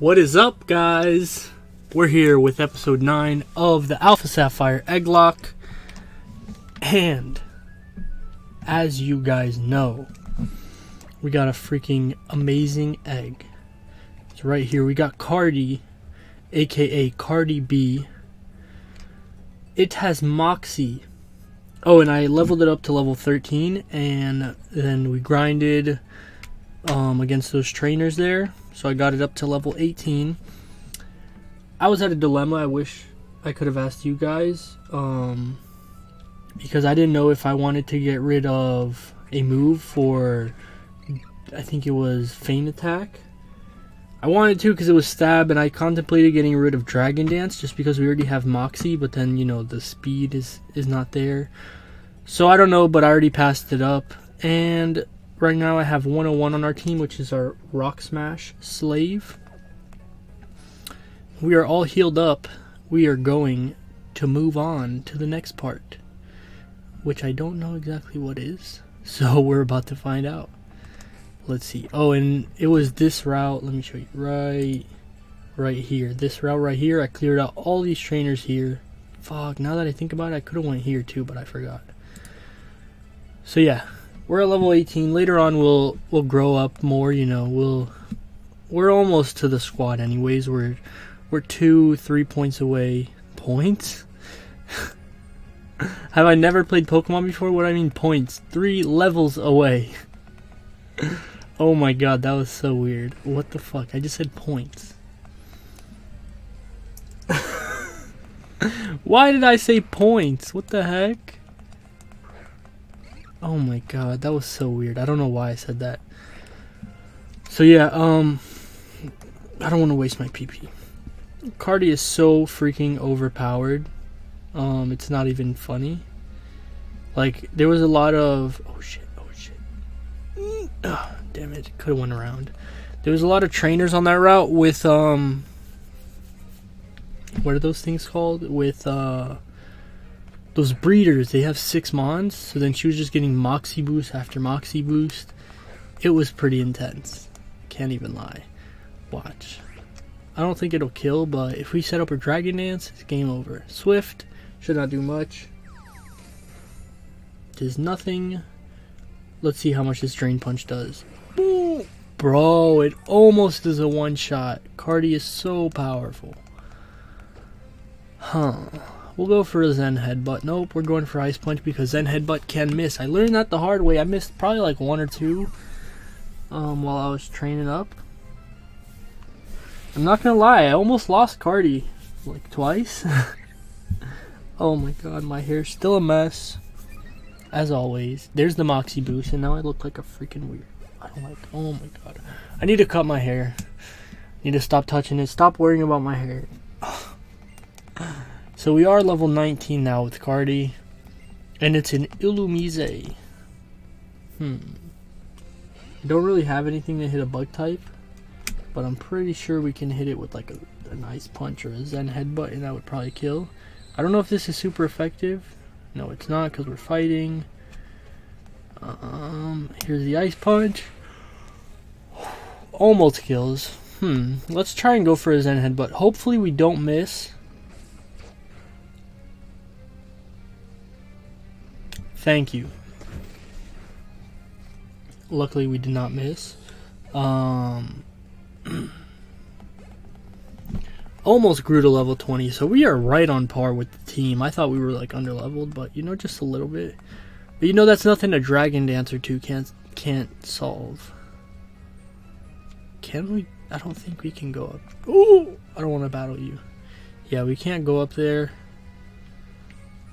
What is up, guys? We're here with episode 9 of the Alpha Sapphire Egglocke. And, as you guys know, we got a freaking amazing egg. It's right here. We got Cardi, aka Cardi B. It has Moxie. Oh, and I leveled it up to level 13, and then we grinded um, against those trainers there. So I got it up to level 18. I was at a dilemma. I wish I could have asked you guys. Um, because I didn't know if I wanted to get rid of a move for, I think it was Feint Attack. I wanted to because it was Stab, and I contemplated getting rid of Dragon Dance just because we already have Moxie, but then, you know, the speed is, is not there. So I don't know, but I already passed it up. And right now I have 101 on our team, which is our Rock Smash Slave. We are all healed up. We are going to move on to the next part, which I don't know exactly what is. So we're about to find out. Let's see. Oh, and it was this route. Let me show you. Right, right here. This route right here. I cleared out all these trainers here. Fuck, now that I think about it, I could have went here too, but I forgot. So yeah, we're at level 18. Later on, we'll we'll grow up more. You know, we'll we're almost to the squad. Anyways, we're we're two, three points away. Points? Have I never played Pokemon before? What do I mean points? Three levels away. oh my god, that was so weird. What the fuck? I just said points. Why did I say points? What the heck? Oh my god, that was so weird. I don't know why I said that. So yeah, um I don't want to waste my PP. Cardi is so freaking overpowered. Um it's not even funny. Like there was a lot of oh shit, oh shit. Oh, damn it, could have went around. There was a lot of trainers on that route with um what are those things called? With uh those breeders, they have six mons, so then she was just getting Moxie boost after Moxie boost. It was pretty intense. Can't even lie. Watch. I don't think it'll kill, but if we set up a Dragon Dance, it's game over. Swift should not do much. Does nothing. Let's see how much this Drain Punch does. Bro, it almost is a one shot. Cardi is so powerful. Huh. We'll go for a Zen Headbutt. Nope, we're going for Ice Punch because Zen Headbutt can miss. I learned that the hard way. I missed probably like one or two um, while I was training up. I'm not gonna lie, I almost lost Cardi like twice. oh my god, my hair's still a mess. As always. There's the Moxie boost, and now I look like a freaking weird. I don't like. Oh my god. I need to cut my hair. Need to stop touching it. Stop worrying about my hair. So we are level 19 now with Cardi. And it's an Illumise. Hmm. I don't really have anything to hit a bug type. But I'm pretty sure we can hit it with like a, a nice punch or a Zen headbutt and that would probably kill. I don't know if this is super effective. No, it's not because we're fighting. Um, here's the ice punch. Almost kills. Hmm. Let's try and go for a Zen headbutt. Hopefully we don't miss. Thank you. Luckily, we did not miss. Um, almost grew to level 20, so we are right on par with the team. I thought we were like under leveled, but you know, just a little bit. But you know, that's nothing a Dragon Dancer 2 can't can't solve. Can we? I don't think we can go up. Oh, I don't want to battle you. Yeah, we can't go up there.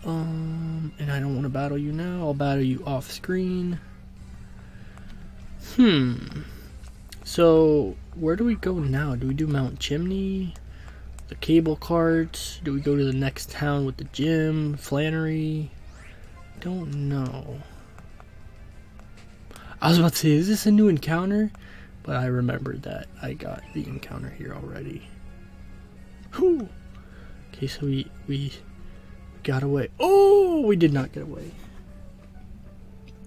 Um, and I don't want to battle you now. I'll battle you off screen. Hmm. So, where do we go now? Do we do Mount Chimney? The cable cart? Do we go to the next town with the gym? Flannery? Don't know. I was about to say, is this a new encounter? But I remembered that I got the encounter here already. Whew. Okay, so we we got away. Oh, we did not get away.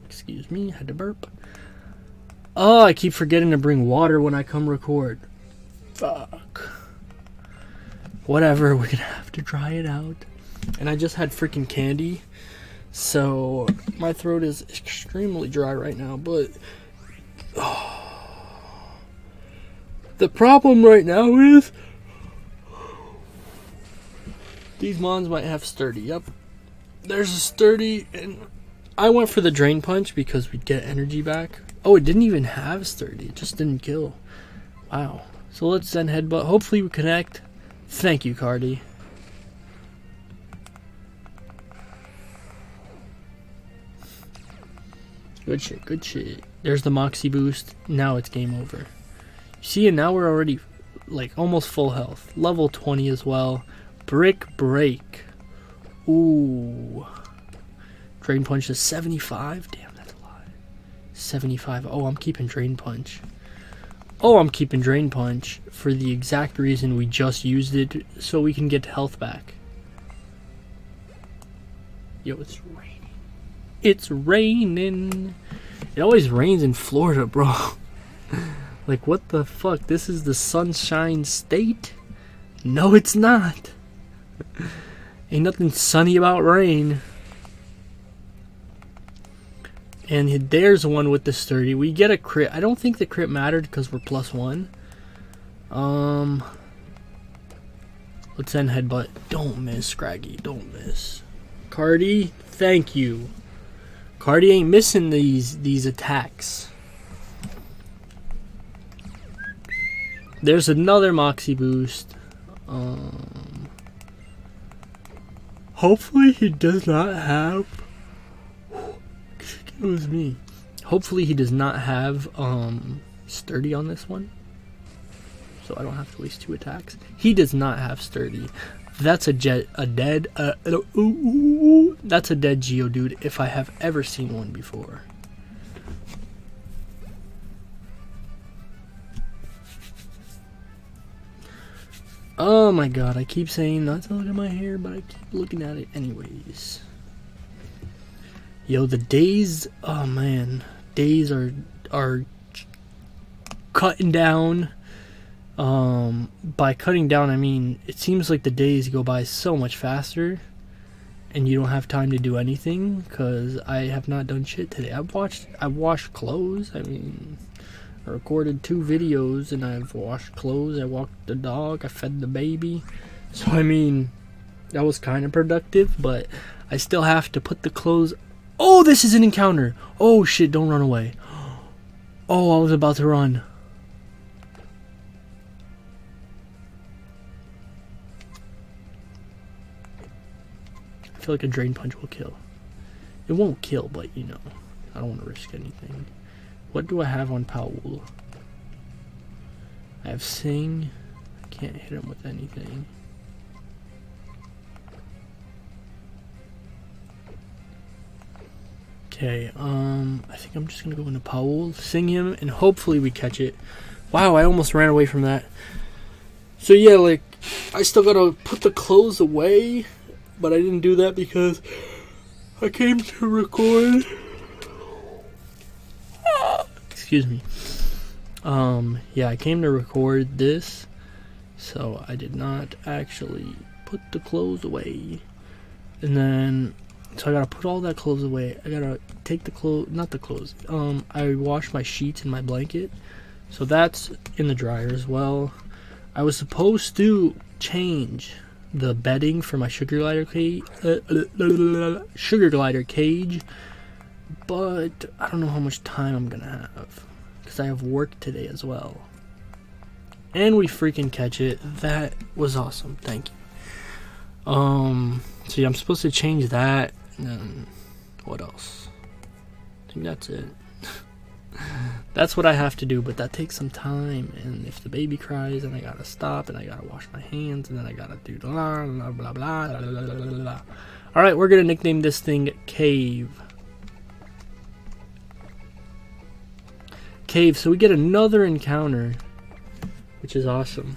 Excuse me, had to burp. Oh, I keep forgetting to bring water when I come record. Fuck. Whatever, we're gonna have to dry it out. And I just had freaking candy. So my throat is extremely dry right now, but oh, the problem right now is these mons might have sturdy. Yep. There's a sturdy and I went for the drain punch because we'd get energy back. Oh, it didn't even have sturdy. It just didn't kill. Wow. So let's Zen headbutt. Hopefully we connect. Thank you, Cardi. Good shit, good shit. There's the Moxie boost. Now it's game over. See, and now we're already like almost full health. Level 20 as well. Brick break. Ooh. Drain punch is 75. Damn, that's a lot. 75. Oh, I'm keeping drain punch. Oh, I'm keeping drain punch for the exact reason we just used it so we can get health back. Yo, it's raining. It's raining. It always rains in Florida, bro. like, what the fuck? This is the sunshine state? No, it's not. Ain't nothing sunny about rain. And there's one with the sturdy. We get a crit. I don't think the crit mattered because we're plus one. Um, let's end headbutt. Don't miss, Scraggy. Don't miss. Cardi, thank you. Cardi ain't missing these these attacks. There's another Moxie boost. Um, hopefully he does not have. Excuse me. Hopefully he does not have um, sturdy on this one. So I don't have to waste two attacks. He does not have sturdy. That's a jet, a dead, uh, ooh, ooh, ooh, that's a dead Geodude if I have ever seen one before. Oh my god, I keep saying not to look at my hair, but I keep looking at it anyways. Yo, the days, oh man, days are, are cutting down um, by cutting down, I mean it seems like the days go by so much faster, and you don't have time to do anything because I have not done shit today. I've watched, I've washed clothes. I mean, I recorded two videos and I've washed clothes. I walked the dog. I fed the baby. So I mean, that was kind of productive, but I still have to put the clothes. Oh, this is an encounter. Oh shit! Don't run away. Oh, I was about to run. I feel like a drain punch will kill. It won't kill, but you know, I don't want to risk anything. What do I have on Powell? I have Sing. I can't hit him with anything. Okay, um, I think I'm just gonna go into Powell, sing him, and hopefully we catch it. Wow, I almost ran away from that. So yeah, like, I still gotta put the clothes away but I didn't do that because I came to record. Excuse me. Um, yeah, I came to record this, so I did not actually put the clothes away. And then, so I gotta put all that clothes away. I gotta take the clothes, not the clothes. Um, I washed my sheets and my blanket, so that's in the dryer as well. I was supposed to change the bedding for my sugar glider cage, uh, sugar glider cage, but I don't know how much time I'm gonna have because I have work today as well. And we freaking catch it. That was awesome. Thank you. Um, so yeah, I'm supposed to change that. And what else? I think that's it. That's what I have to do, but that takes some time. And if the baby cries, and I gotta stop and I gotta wash my hands and then I gotta do blah blah blah blah blah blah blah. blah. All right, we're gonna nickname this thing Cave. Cave. So we get another encounter, which is awesome.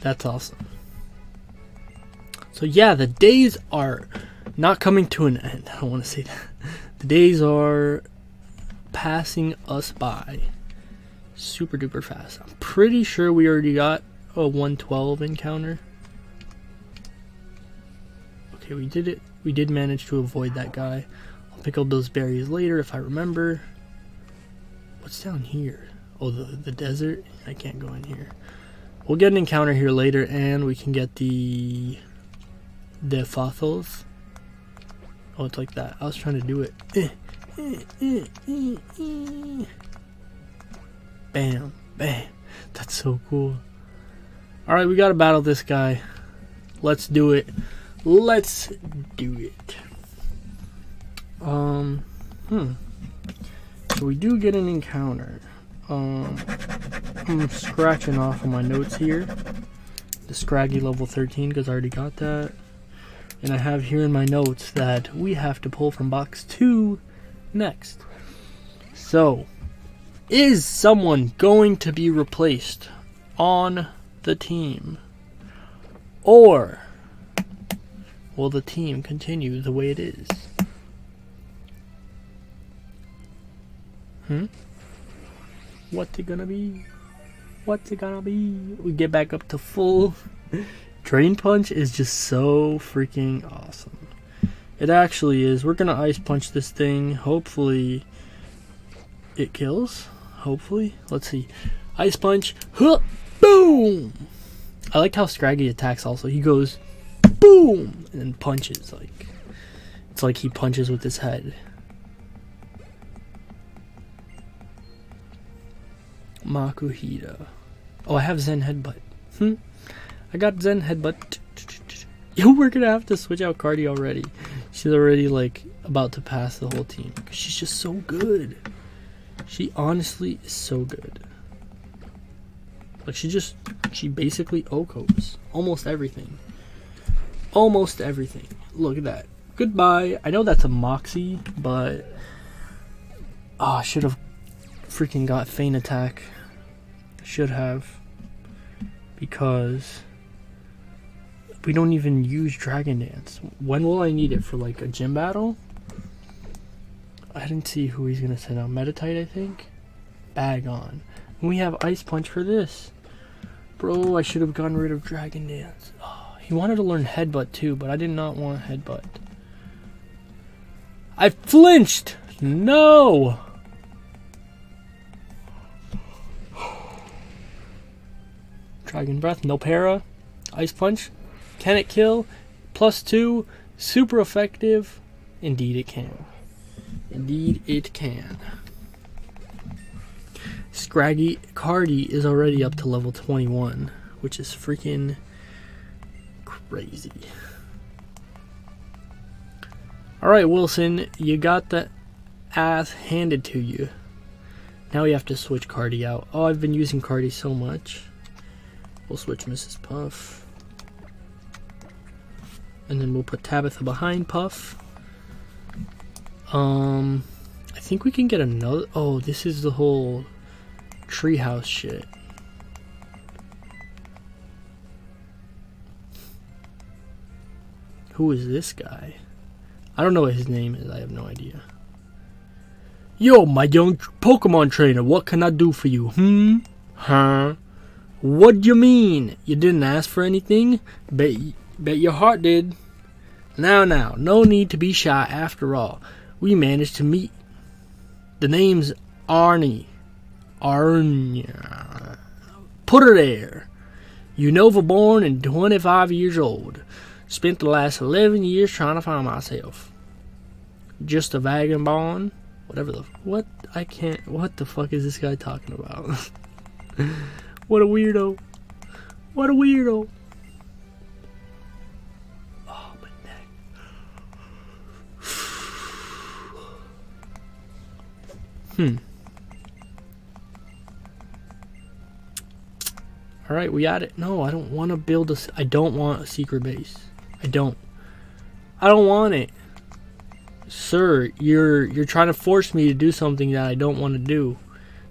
That's awesome. So yeah, the days are not coming to an end. I don't want to say that. The days are passing us by. super duper fast. I'm pretty sure we already got a 112 encounter. Okay, we did it. We did manage to avoid that guy. Pick up those berries later if I remember. What's down here? Oh, the, the desert? I can't go in here. We'll get an encounter here later, and we can get the... The fossils. Oh, it's like that. I was trying to do it. Eh, eh, eh, bam. Bam. That's so cool. Alright, we gotta battle this guy. Let's do it. Let's do it. Um, hmm. So we do get an encounter. Um, I'm scratching off on my notes here. The Scraggy level 13 because I already got that. And I have here in my notes that we have to pull from box 2 next. So, is someone going to be replaced on the team? Or will the team continue the way it is? Hmm? What's it gonna be? What's it gonna be? We get back up to full. Drain Punch is just so freaking awesome. It actually is. We're gonna Ice Punch this thing. Hopefully, it kills. Hopefully. Let's see. Ice Punch. Huh, boom! I like how Scraggy attacks also. He goes boom and then punches like it's like he punches with his head. Makuhita. Oh, I have Zen Headbutt. Hmm. I got Zen Headbutt. Yo, we're gonna have to switch out Cardi already. She's already like about to pass the whole team. She's just so good. She honestly is so good. Like she just she basically OHKOs almost everything. Almost everything. Look at that. Goodbye. I know that's a Moxie, but oh, I should have freaking got Feint Attack. Should have because we don't even use Dragon Dance. When will I need it for like a gym battle? I didn't see who he's gonna send out. Meditite, I think. Bagon. And we have Ice Punch for this. Bro, I should have gotten rid of Dragon Dance. Oh, he wanted to learn Headbutt too, but I did not want Headbutt. I flinched! No! Dragon Breath, no para. Ice Punch. Can it kill? Plus two. Super effective. Indeed it can. Indeed it can. Scraggy Cardi is already up to level 21, which is freaking crazy. Alright, Wilson, you got the ass handed to you. Now we have to switch Cardi out. Oh, I've been using Cardi so much. We'll switch Mrs. Puff. And then we'll put Tabitha behind Puff. Um, I think we can get another. Oh, this is the whole treehouse shit. Who is this guy? I don't know what his name is. I have no idea. Yo, my young Pokemon trainer, what can I do for you? Hmm? Huh? What do you mean? You didn't ask for anything? Bet, bet your heart did. Now, now, no need to be shy after all. We managed to meet. The name's Arnie. Arnya. Put her there. Unova born and 25 years old. Spent the last 11 years trying to find myself. Just a vagabond. Whatever the. What? I can't. What the fuck is this guy talking about? what a weirdo. What a weirdo. Oh, my neck. Hmm. All right, we got it. No, I don't want to build a. I don't want a secret base. I don't. I don't want it, sir. You're you're trying to force me to do something that I don't want to do.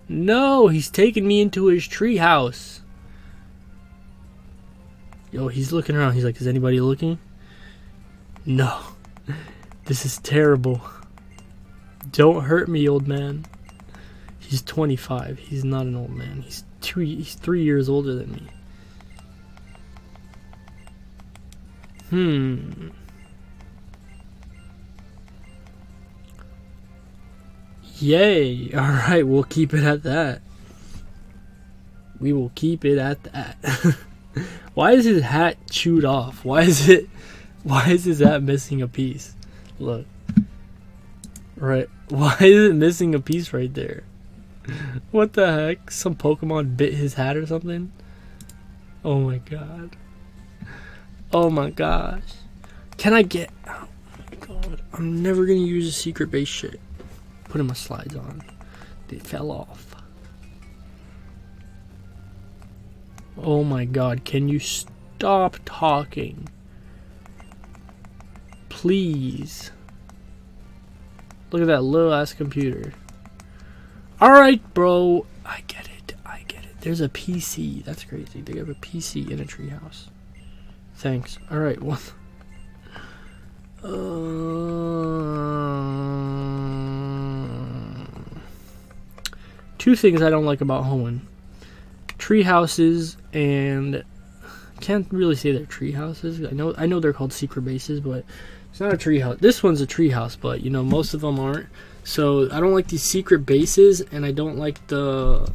No, he's taking me into his treehouse. Yo, he's looking around. He's like, "Is anybody looking?" No, this is terrible. Don't hurt me, old man. He's He's 25. He's not an old man. He's two. He's three years older than me. Hmm. Yay! All right, we'll keep it at that. We will keep it at that. why is his hat chewed off? Why is it? Why is his hat missing a piece? Look. Right. Why is it missing a piece right there? What the heck? Some Pokemon bit his hat or something? Oh my god. Oh my gosh. Can I get... Oh my god. I'm never gonna use a secret base shit. Putting my slides on. They fell off. Oh my god. Can you stop talking? Please. Look at that little ass computer. Alright, bro. I get it. I get it. There's a PC. That's crazy. They have a PC in a treehouse. Thanks. Alright, one. Uh, two things I don't like about Hoenn. Tree houses and can't really say they're tree houses. I know I know they're called secret bases, but it's not a tree house. This one's a tree house, but you know most of them aren't. So I don't like these secret bases, and I don't like the.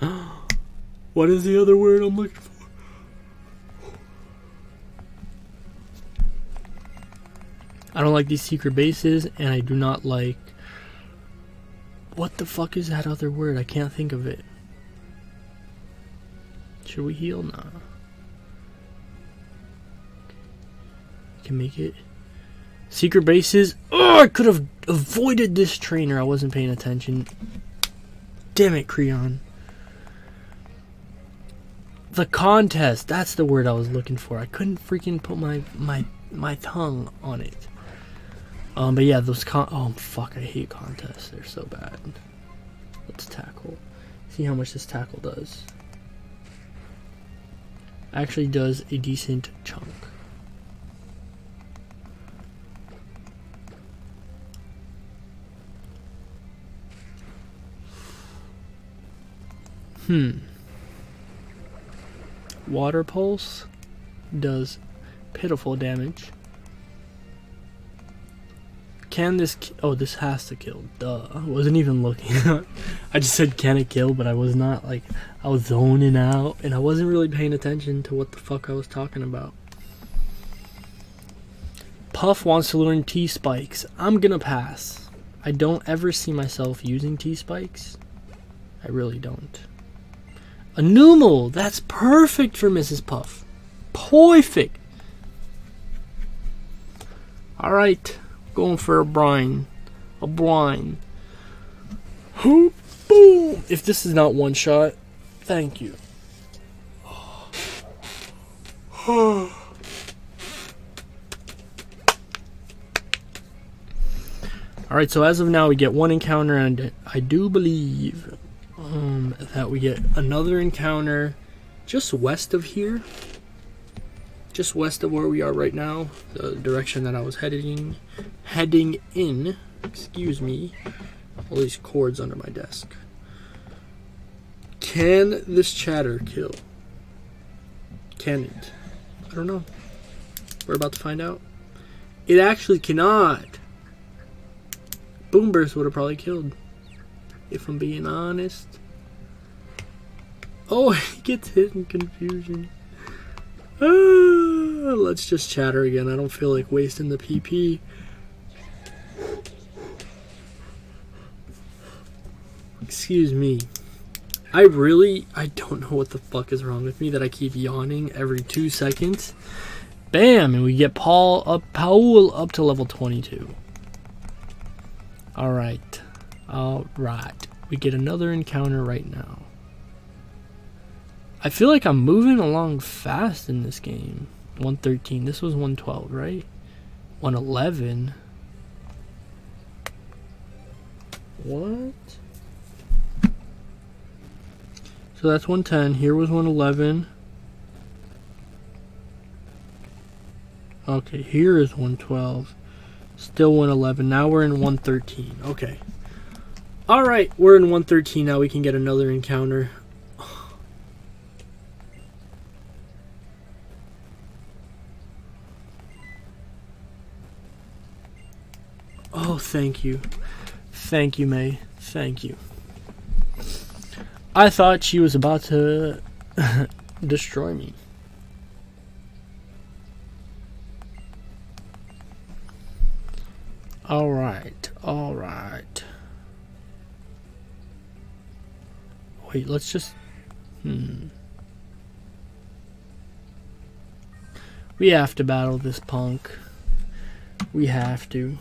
what is the other word I'm looking for? I don't like these secret bases, and I do not like. What the fuck is that other word? I can't think of it. Should we heal? Nah. Can make it. Secret bases. Oh, I could have avoided this trainer. I wasn't paying attention. Damn it, Kreon. The contest. That's the word I was looking for. I couldn't freaking put my my my tongue on it. Um, but yeah, those con. Oh fuck! I hate contests. They're so bad. Let's tackle. See how much this tackle does. Actually, does a decent chunk. Hmm. Water Pulse does pitiful damage. Can this Oh, this has to kill. Duh. I wasn't even looking. I just said, can it kill? But I was not, like, I was zoning out. And I wasn't really paying attention to what the fuck I was talking about. Puff wants to learn T-Spikes. I'm gonna pass. I don't ever see myself using T-Spikes. I really don't. A Numel! That's perfect for Mrs. Puff. Perfect! Alright, going for a brine. A brine. Boom! If this is not one shot, thank you. Alright, so as of now, we get one encounter, and I do believe um, that we get another encounter just west of here. Just west of where we are right now, the direction that I was heading heading in. Excuse me. All these cords under my desk. Can this chatter kill? Can it? I don't know. We're about to find out. It actually cannot. Boomburst would have probably killed. If I'm being honest. Oh, he gets hit in confusion. Ah. Uh, let's just chatter again. I don't feel like wasting the PP. Excuse me. I really, I don't know what the fuck is wrong with me that I keep yawning every two seconds. Bam, and we get Paul up, Paul up to level 22. All right, all right. We get another encounter right now. I feel like I'm moving along fast in this game. 113. This was 112, right? 111. What? So that's 110. Here was 111. Okay, here is 112. Still 111. Now we're in 113. Okay. Alright, we're in 113 now. We can get another encounter. Oh, thank you. Thank you, May. Thank you. I thought she was about to destroy me. Alright, alright. Wait, let's just. Hmm. We have to battle this punk. We have to.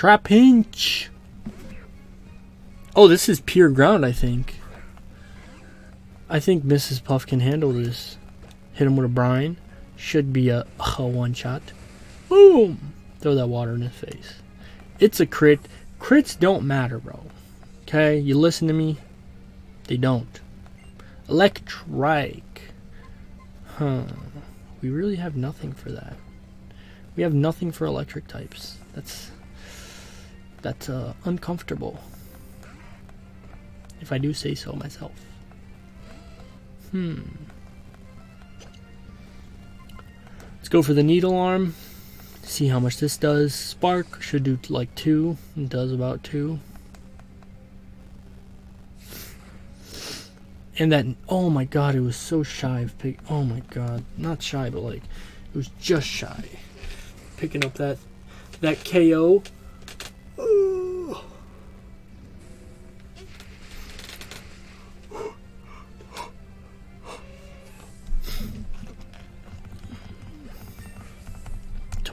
Trapinch! Oh, this is pure ground, I think. I think Mrs. Puff can handle this. Hit him with a brine. Should be a, a one shot. Boom! Throw that water in his face. It's a crit. Crits don't matter, bro. Okay? You listen to me? They don't. Electrike. Huh. We really have nothing for that. We have nothing for electric types. That's that's uh, uncomfortable. If I do say so myself. Hmm. Let's go for the needle arm. See how much this does. Spark should do like two. It does about two. And that, oh my god, it was so shy of pick. Oh my god, not shy, but like, it was just shy. Picking up that, that KO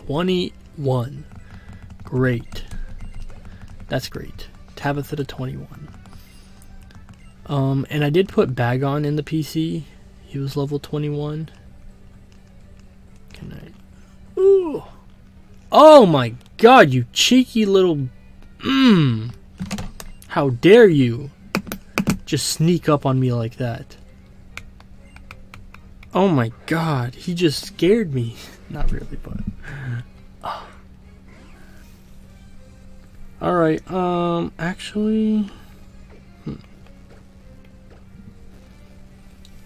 Twenty-one. Great. That's great. Tabitha to twenty-one. Um, and I did put Bagon in the PC. He was level twenty-one. Can I? Ooh. Oh my god, you cheeky little. Mmm. How dare you just sneak up on me like that? Oh my god, he just scared me. Not really, but. Oh. Alright, um, actually. Hmm.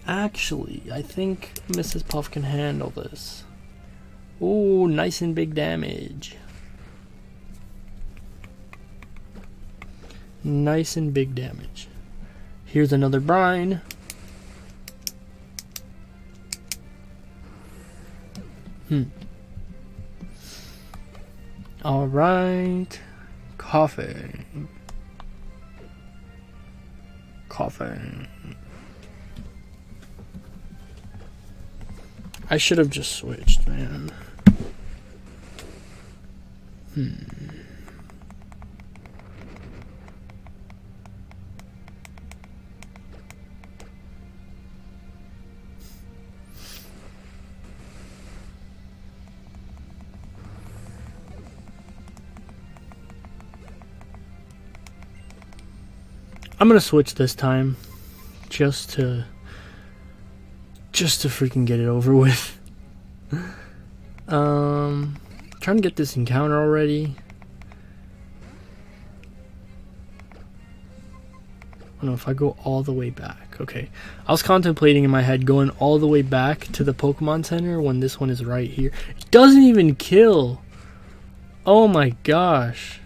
Actually, I think Mrs. Puff can handle this. Oh, nice and big damage. Nice and big damage. Here's another brine. Hmm. All right. Coffee. Coffee. I should have just switched, man. Hmm. I'm gonna switch this time just to just to freaking get it over with. um trying to get this encounter already. Don't know if I go all the way back. Okay. I was contemplating in my head going all the way back to the Pokemon Center when this one is right here. It doesn't even kill. Oh my gosh.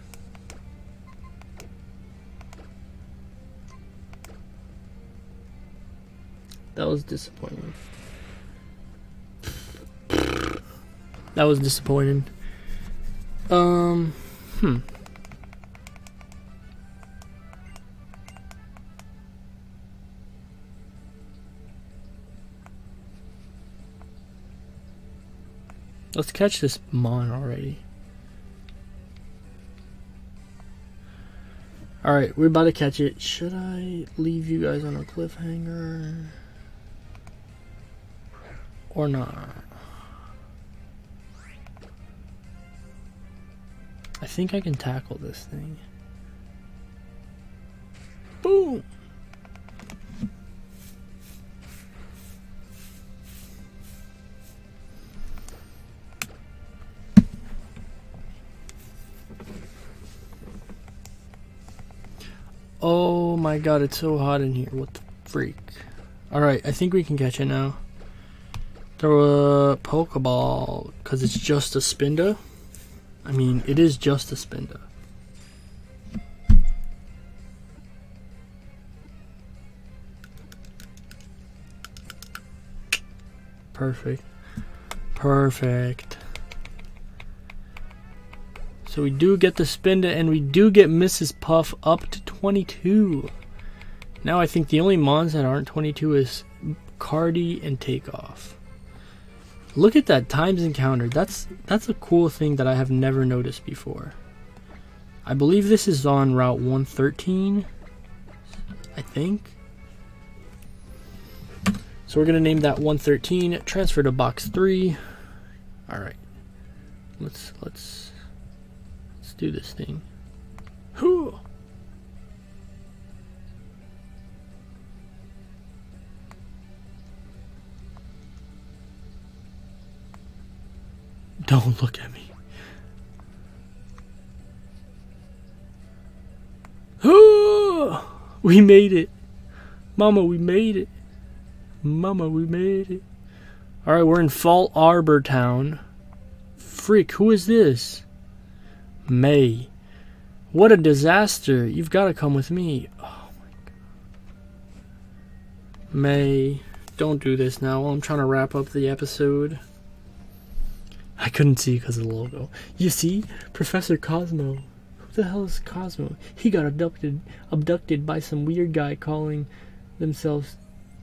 That was disappointing. That was disappointing. Um, hmm. Let's catch this Mon already. Alright, we're about to catch it. Should I leave you guys on a cliffhanger? or not. I think I can tackle this thing. Boom! Oh my god, it's so hot in here. What the freak? Alright, I think we can catch it now. Throw a Pokeball, because it's just a Spinda. I mean, it is just a Spinda. Perfect. Perfect. So we do get the Spinda and we do get Mrs. Puff up to 22. Now I think the only Mons that aren't 22 is Cardi and Takeoff. Look at that times encounter. That's that's a cool thing that I have never noticed before. I believe this is on Route 113. I think. So we're going to name that 113, transfer to box 3. All right. Let's let's let's do this thing. Whew. Don't look at me. we made it. Mama, we made it. Mama, we made it. Alright, we're in Fallarbor Town. Freak, who is this? May. What a disaster. You've got to come with me. Oh my god. May, don't do this now. I'm trying to wrap up the episode. I couldn't see because of the logo. You see, Professor Cozmo. Who the hell is Cozmo? He got abducted, abducted by some weird guy calling themselves,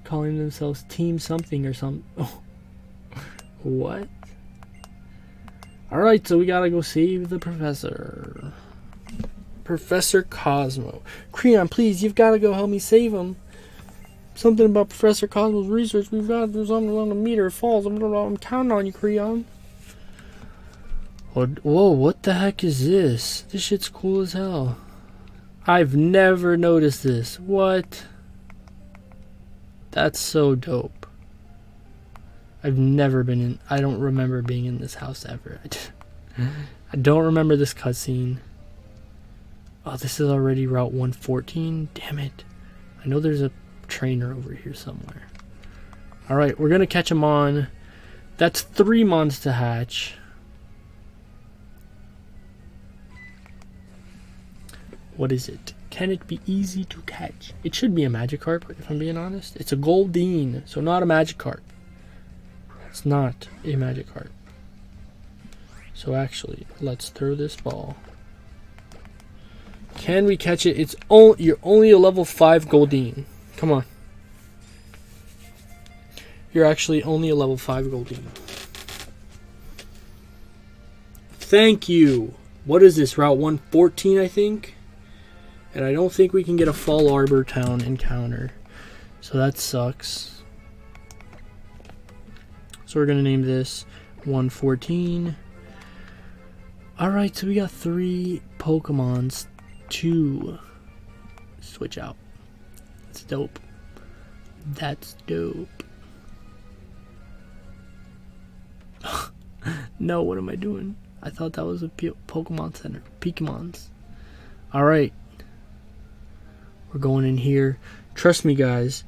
calling themselves Team Something or something. Oh, what? All right, so we gotta go save the professor. Professor Cozmo. Kreon, please, you've got to go help me save him. Something about Professor Cozmo's research. We've got to something on the meter. It falls. I'm, I'm counting on you, Kreon. Whoa, what the heck is this? This shit's cool as hell. I've never noticed this. What? That's so dope. I've never been in. I don't remember being in this house ever. I don't remember this cutscene. Oh, this is already Route 114. Damn it. I know there's a trainer over here somewhere. Alright, we're going to catch him on. That's three Mons to hatch. What is it? Can it be easy to catch? It should be a Magikarp, if I'm being honest. It's a Goldeen, so not a Magikarp. It's not a Magikarp. So actually, let's throw this ball. Can we catch it? It's only you're only a level 5 Goldeen. Come on. You're actually only a level 5 Goldeen. Thank you. What is this? Route 114, I think? And I don't think we can get a Fallarbor Town encounter. So that sucks. So we're going to name this 114. Alright, so we got three Pokemons to switch out. That's dope. That's dope. no, what am I doing? I thought that was a Pokemon Center. Pokemons. Alright. We're going in here. Trust me, guys.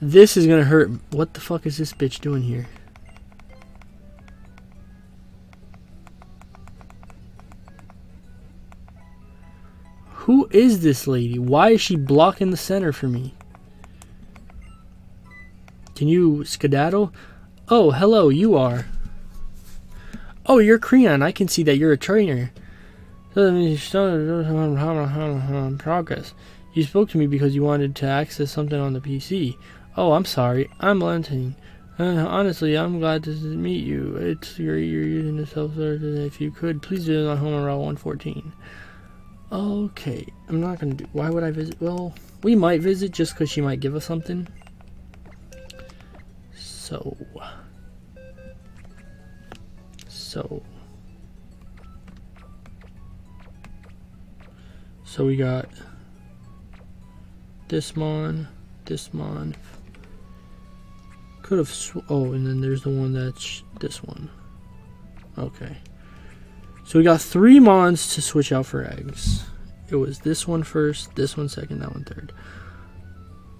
This is gonna hurt. What the fuck is this bitch doing here? Who is this lady? Why is she blocking the center for me? Can you skedaddle? Oh, hello, you are. Oh, you're Kreon. I can see that you're a trainer. Progress. You spoke to me because you wanted to access something on the PC. Oh, I'm sorry. I'm Lantine. Uh, honestly, I'm glad to meet you. It's great you're using the self-service. If you could, please visit my home on Route 114. Okay, I'm not gonna do. Why would I visit? Well, we might visit just because she might give us something. So, so, so we got this mon, this mon. Could have, oh, and then there's the one that's this one. Okay. So we got three mons to switch out for eggs. It was this one first, this one second, that one third.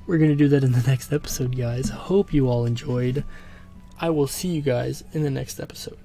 We're going to do that in the next episode, guys. Hope you all enjoyed. I will see you guys in the next episode.